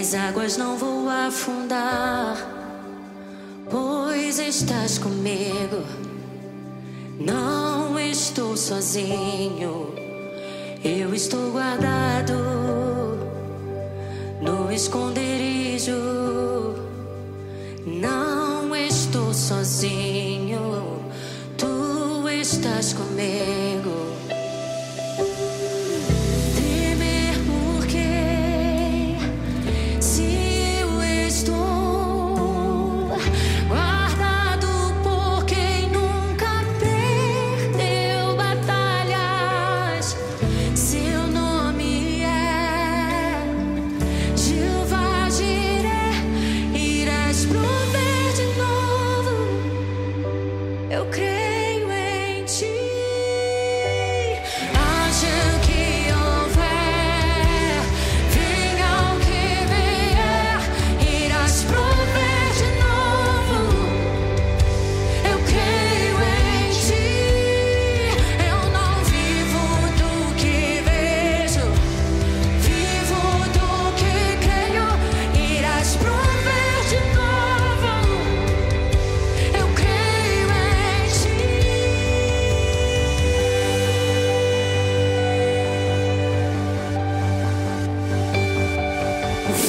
Nas águas não vou afundar, pois estás comigo. Não estou sozinho, eu estou guardado no esconderijo. Não estou sozinho, tu estás comigo.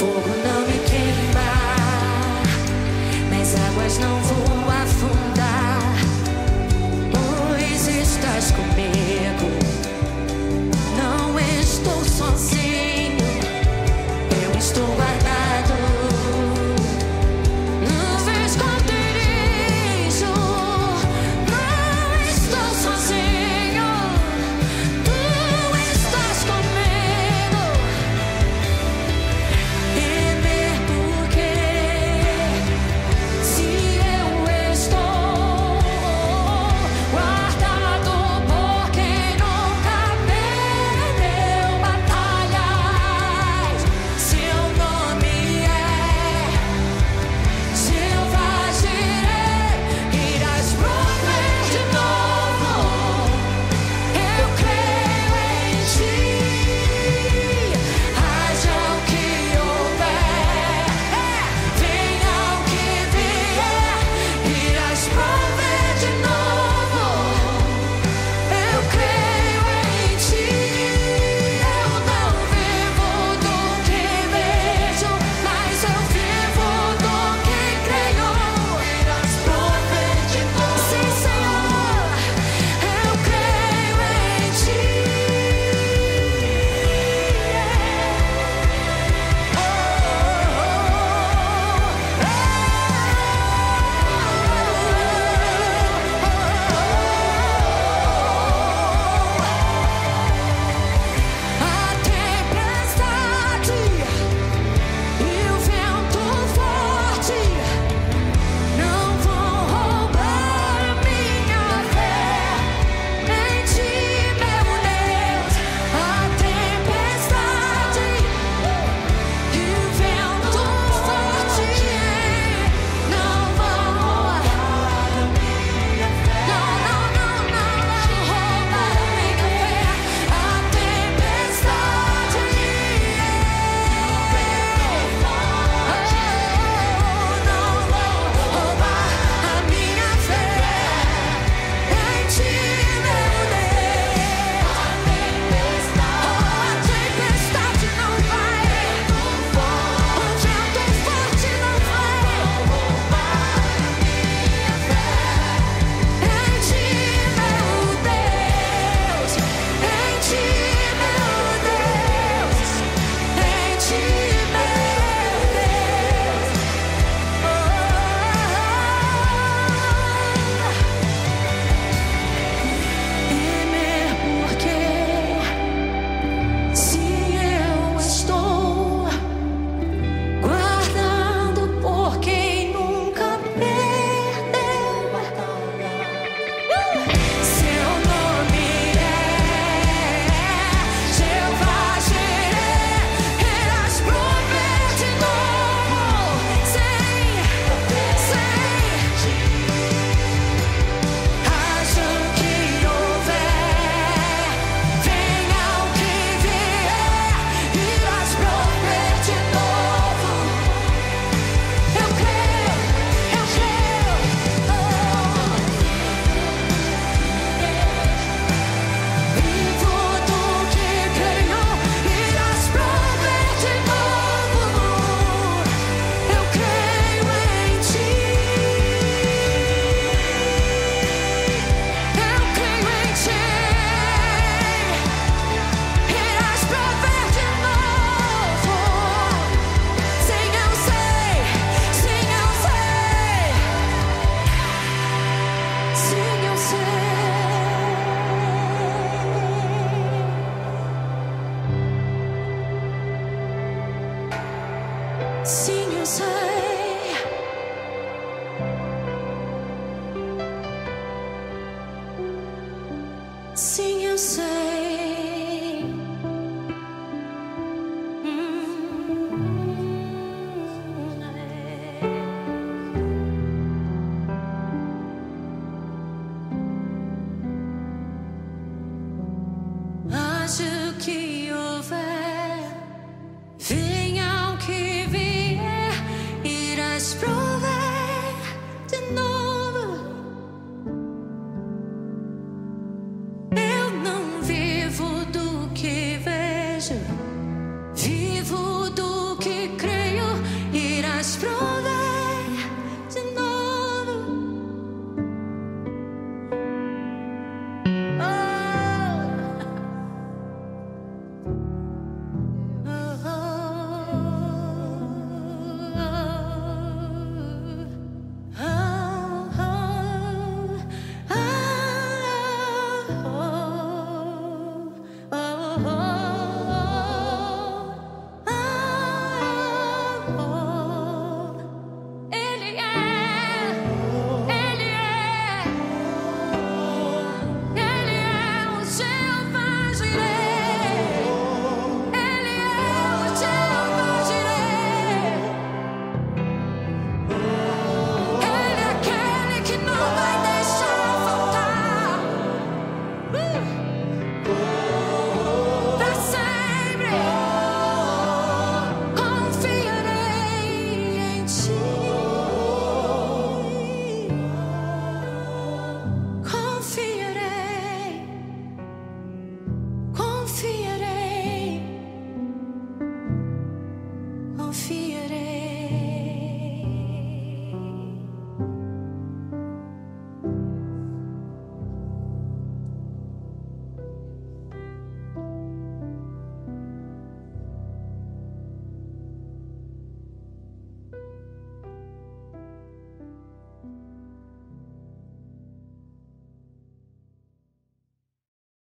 Fogo não me queima, nas águas não vou afundar, pois estás comigo. Não estou sozinho, eu estou